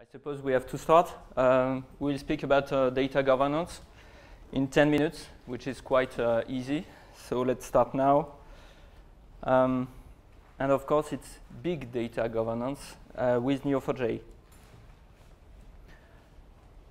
I suppose we have to start. Um, we'll speak about uh, data governance in 10 minutes, which is quite uh, easy. So let's start now. Um, and of course, it's big data governance uh, with Neo4j.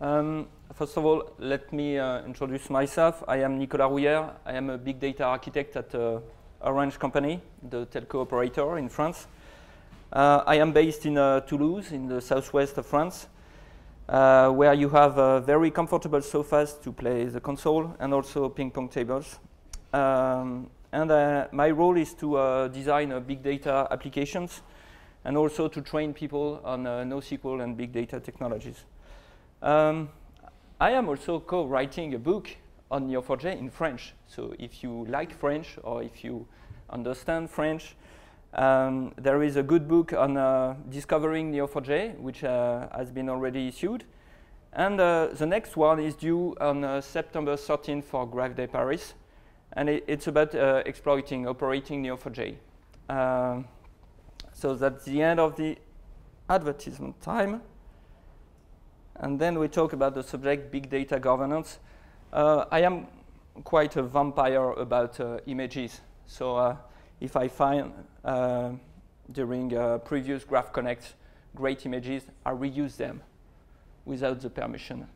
Um, first of all, let me uh, introduce myself. I am Nicolas Rouyer. I am a big data architect at uh, Orange Company, the telco operator in France. Uh, I am based in uh, Toulouse, in the southwest of France, uh, where you have uh, very comfortable sofas to play the console and also ping pong tables. Um, and uh, my role is to uh, design big data applications and also to train people on NoSQL and big data technologies. Um, I am also co-writing a book on Neo4j in French. So if you like French or if you understand French, um, there is a good book on uh, discovering Neo4j, which uh, has been already issued. And uh, the next one is due on uh, September 13th for Graph Day Paris. And it, it's about uh, exploiting, operating Neo4j. Um, so that's the end of the advertisement time. And then we talk about the subject big data governance. Uh, I am quite a vampire about images. So if I find uh, during uh, previous Graph Connect great images, I reuse them without the permission.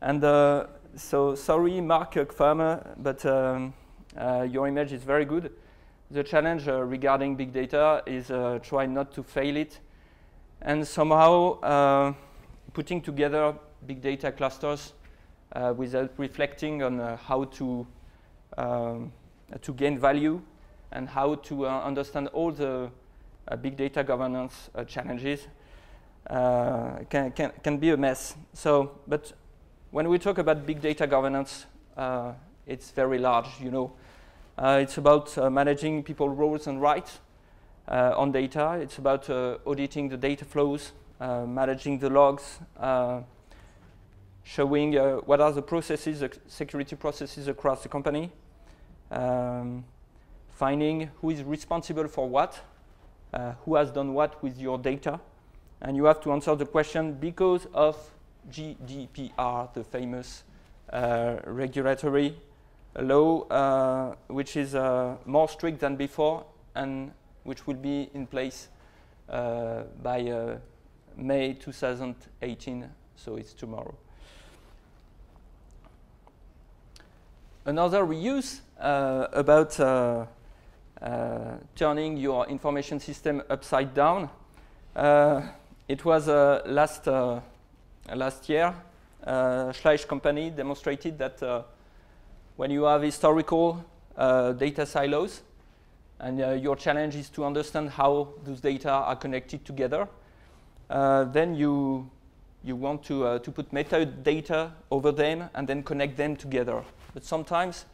And uh, so sorry, Mark Farmer, but um, uh, your image is very good. The challenge uh, regarding big data is uh, try not to fail it and somehow putting together big data clusters without reflecting on how to, um, to gain value and how to uh, understand all the uh, big data governance uh, challenges can, can, can be a mess. So, but when we talk about big data governance, it's very large, you know. it's about managing people roles and rights on data. It's about auditing the data flows, managing the logs, showing uh, what are the processes, uh, security processes across the company, um, finding who is responsible for what, uh, who has done what with your data. And you have to answer the question because of GDPR, the famous uh, regulatory law, uh, which is uh, more strict than before and which will be in place uh, by uh, May 2018, so it's tomorrow. Another reuse about turning your information system upside down. Uh, it was uh, last, last year, Schleich company demonstrated that when you have historical data silos, and uh, your challenge is to understand how those data are connected together, uh, then you, you want to, uh, to put metadata over them and then connect them together. But sometimes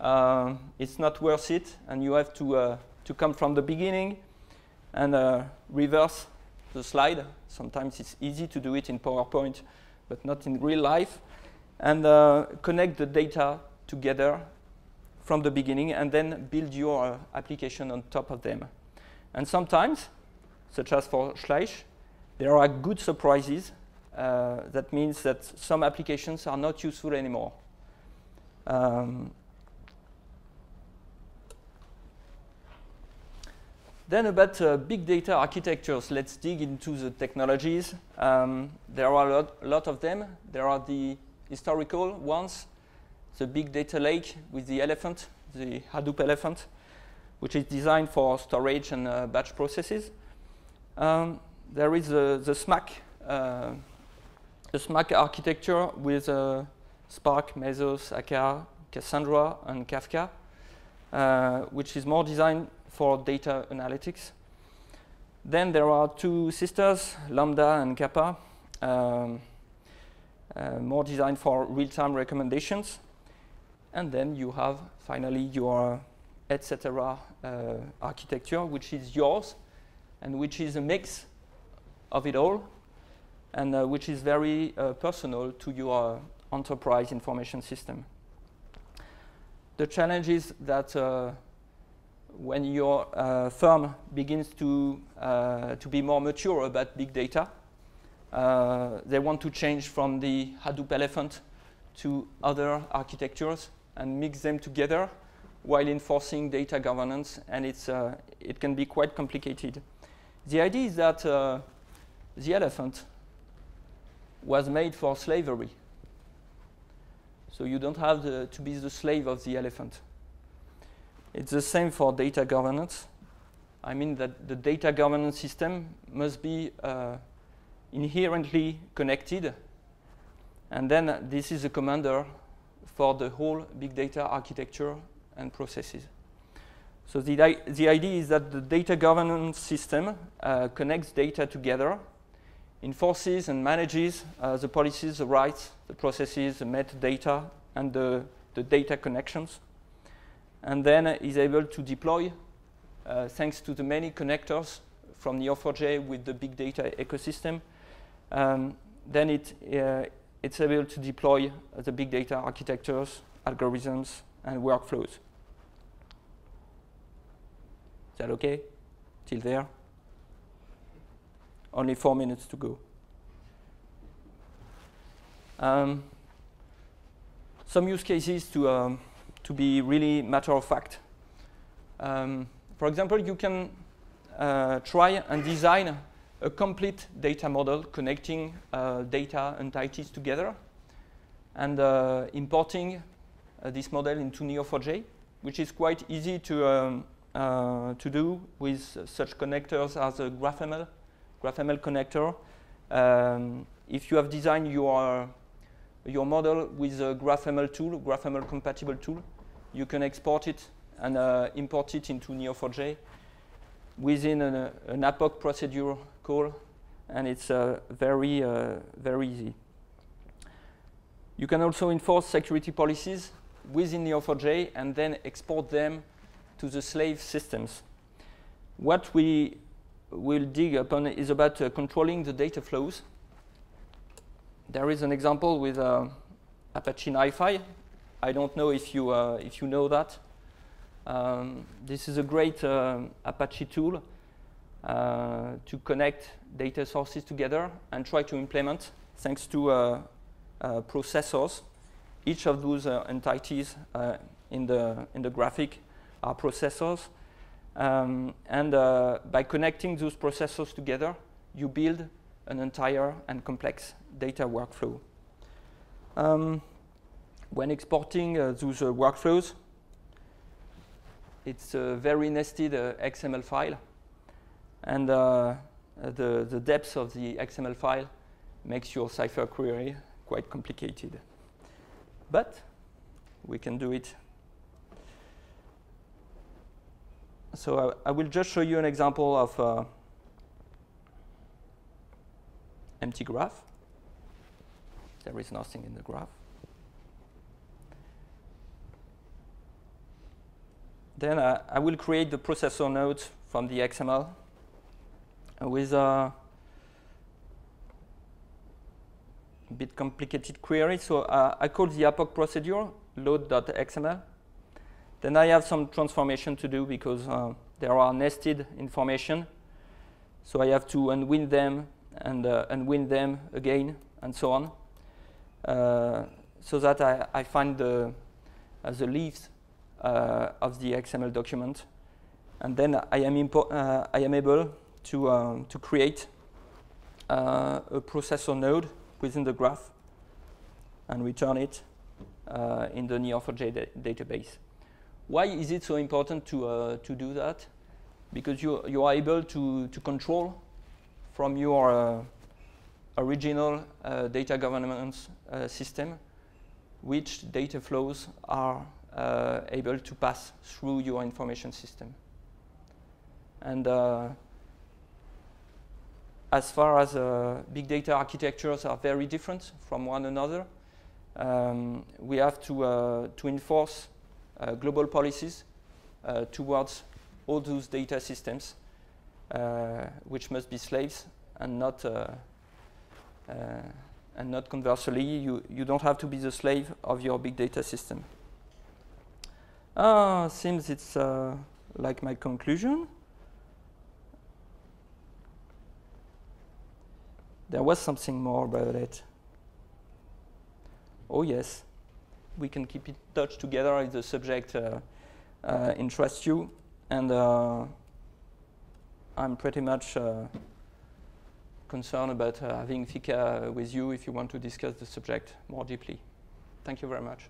uh, it's not worth it, and you have to, uh, to come from the beginning and uh, reverse the slide. Sometimes it's easy to do it in PowerPoint, but not in real life, and uh, connect the data together from the beginning and then build your uh, application on top of them. And sometimes, such as for Schleich, there are good surprises. Uh, that means that some applications are not useful anymore. Um, Then about uh, big data architectures, let's dig into the technologies. Um, there are a lot, lot, of them. There are the historical ones, the big data lake with the elephant, the Hadoop elephant, which is designed for storage and uh, batch processes. Um, there is uh, the SMACK, the SMACK architecture with uh, Spark, Mesos, Akka, Cassandra, and Kafka, uh, which is more designed for data analytics. Then there are two sisters, Lambda and Kappa, um, uh, more designed for real-time recommendations. And then you have finally your etc. Uh, architecture, which is yours and which is a mix of it all and uh, which is very uh, personal to your enterprise information system. The challenge is that uh, when your uh, firm begins to, uh, to be more mature about big data, uh, they want to change from the Hadoop elephant to other architectures and mix them together while enforcing data governance, and it's, uh, it can be quite complicated. The idea is that uh, the elephant was made for slavery. So you don't have the, to be the slave of the elephant. It's the same for data governance. I mean that the data governance system must be uh, inherently connected. And then this is a commander for the whole big data architecture and processes. So the, the idea is that the data governance system uh, connects data together, enforces and manages uh, the policies, the rights, the processes, the metadata, and the, the data connections. And then is able to deploy, uh, thanks to the many connectors from Neo4j with the big data ecosystem, um, then it, uh, it's able to deploy the big data architectures, algorithms, and workflows. Is that okay? Till there? Only four minutes to go. Um, some use cases to, um, to be really matter of fact. Um, for example, you can uh, try and design a complete data model connecting uh, data entities together and uh, importing uh, this model into Neo4j, which is quite easy to, um, uh, to do with such connectors as a GraphML, GraphML connector. Um, if you have designed your, your model with a GraphML tool, GraphML compatible tool, you can export it and uh, import it into Neo4j within an, uh, an APOC procedure call, and it's uh, very, uh, very easy. You can also enforce security policies within Neo4j and then export them to the slave systems. What we will dig upon is about uh, controlling the data flows. There is an example with uh, Apache NiFi. I don't know if you, uh, if you know that. Um, this is a great uh, Apache tool uh, to connect data sources together and try to implement, thanks to uh, processors, each of those uh, entities uh, in, the, in the graphic are processors. Um, and uh, by connecting those processors together, you build an entire and complex data workflow. Um, when exporting uh, those uh, workflows, it's a very nested uh, XML file. And the, the depth of the XML file makes your Cypher query quite complicated but we can do it. So I, I will just show you an example of uh, empty graph. There is nothing in the graph. Then uh, I will create the processor nodes from the XML with a bit complicated query. So uh, I call the APOC procedure load.xml. Then I have some transformation to do because uh, there are nested information. So I have to unwind them and uh, unwind them again and so on. Uh, so that I, I find the, uh, the leaves uh, of the XML document. And then I am, I am able to, um, to create a processor node within the graph and return it uh, in the Neo4j da database. Why is it so important to, uh, to do that? Because you, you are able to, to control from your uh, original uh, data governance uh, system which data flows are able to pass through your information system. And as far as big data architectures are very different from one another, um, we have to, to enforce global policies towards all those data systems, which must be slaves and not, uh, and not conversely, you, you don't have to be the slave of your big data system. Ah, seems it's like my conclusion. there was something more about it. Oh yes, we can keep in touch together if the subject uh, uh, interests you. And uh, I'm pretty much uh, concerned about uh, having Fika with you if you want to discuss the subject more deeply. Thank you very much.